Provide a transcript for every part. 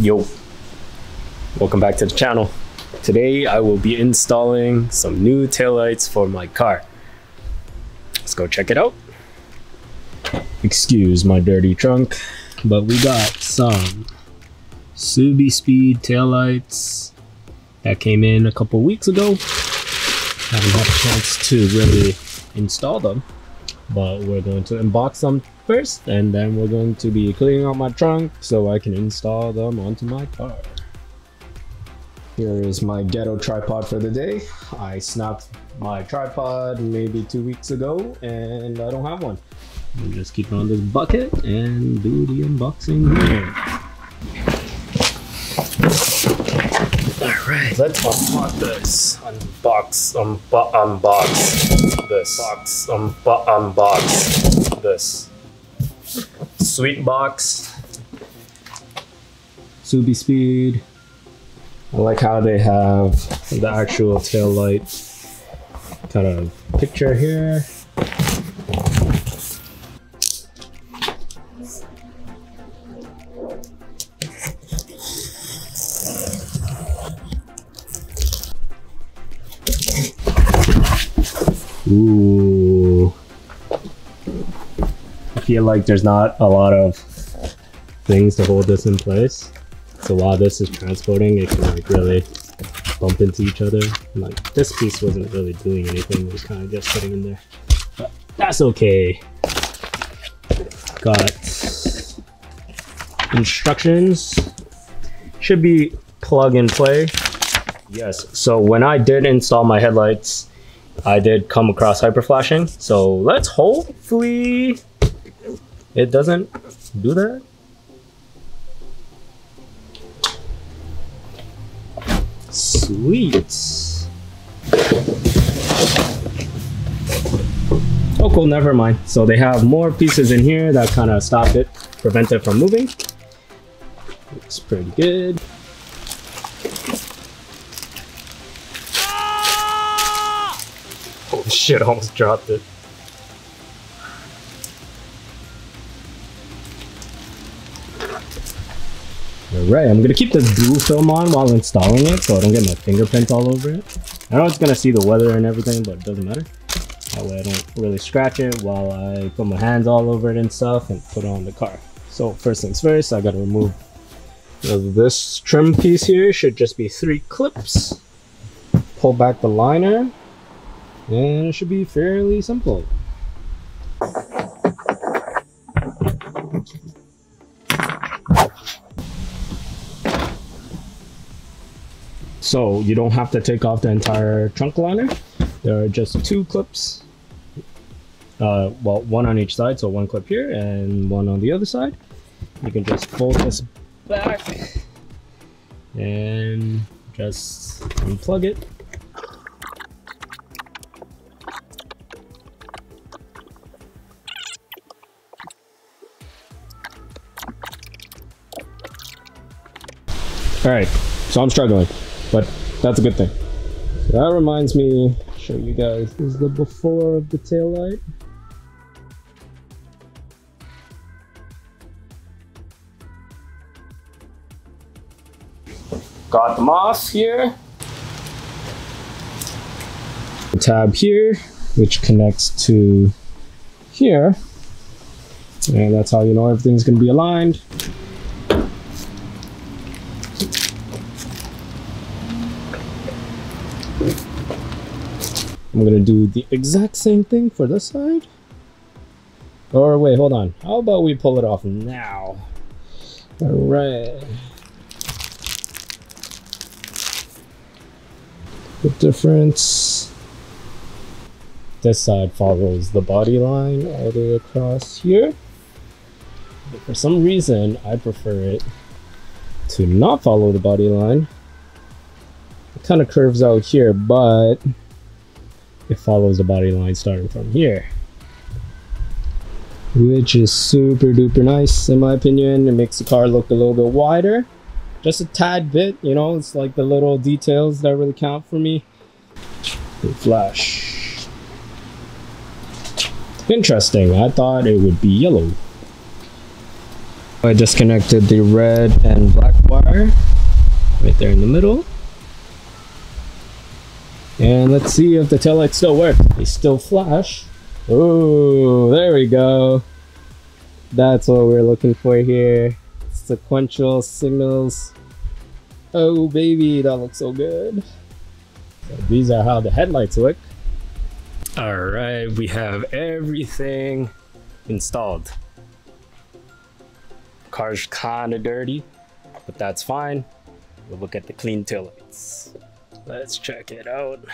Yo, welcome back to the channel. Today I will be installing some new taillights for my car. Let's go check it out. Excuse my dirty trunk, but we got some Subispeed taillights that came in a couple weeks ago. I Haven't had a chance to really install them, but we're going to unbox them first and then we're going to be cleaning out my trunk so I can install them onto my car. Here is my ghetto tripod for the day. I snapped my tripod maybe two weeks ago and I don't have one. I'll just keep on this bucket and do the unboxing here. Alright, let's unbox this. Unbox, unbo unbox this. Box, unbo unbox this. Sweet box. Subispeed. I like how they have the actual tail light kind of picture here. Ooh. I feel like there's not a lot of things to hold this in place. So while this is transporting, it can like really bump into each other. Like this piece wasn't really doing anything, it was kind of just sitting in there. But that's okay. Got instructions. Should be plug and play. Yes, so when I did install my headlights, I did come across hyper flashing. So let's hopefully it doesn't do that. Sweet. Oh cool, never mind. So they have more pieces in here that kind of stop it, prevent it from moving. Looks pretty good. shit, almost dropped it. Alright, I'm gonna keep this blue film on while installing it so I don't get my fingerprints all over it. I know it's gonna see the weather and everything, but it doesn't matter. That way I don't really scratch it while I put my hands all over it and stuff and put it on the car. So first things first, I gotta remove this trim piece here. Should just be three clips. Pull back the liner and it should be fairly simple. So you don't have to take off the entire trunk liner. There are just two clips. Uh, well, one on each side, so one clip here and one on the other side. You can just fold this back and just unplug it. All right, so I'm struggling, but that's a good thing. So that reminds me, show you guys, this is the before of the tail light. Got them off here. The tab here, which connects to here. And that's how you know everything's gonna be aligned. I'm gonna do the exact same thing for this side. Or wait, hold on. How about we pull it off now? All right. The difference. This side follows the body line all the way across here. But for some reason, I prefer it to not follow the body line. It kind of curves out here, but it follows the body line starting from here. Which is super duper nice in my opinion. It makes the car look a little bit wider. Just a tad bit you know it's like the little details that really count for me. The flash. Interesting. I thought it would be yellow. I disconnected the red and black wire. Right there in the middle. And let's see if the taillights still work. They still flash. Oh, there we go. That's what we're looking for here. Sequential signals. Oh baby, that looks so good. So these are how the headlights look. All right, we have everything installed. Car's kind of dirty, but that's fine. We'll look at the clean taillights. Let's check it out.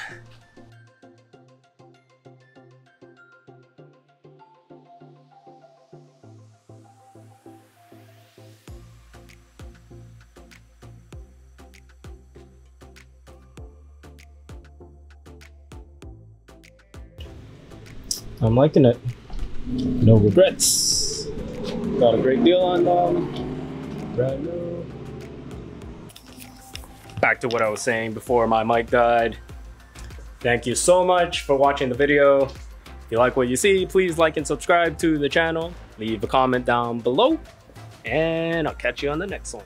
I'm liking it. No regrets. Got a great deal on them. Brand new. Back to what I was saying before my mic died. Thank you so much for watching the video. If you like what you see, please like and subscribe to the channel. Leave a comment down below. And I'll catch you on the next one.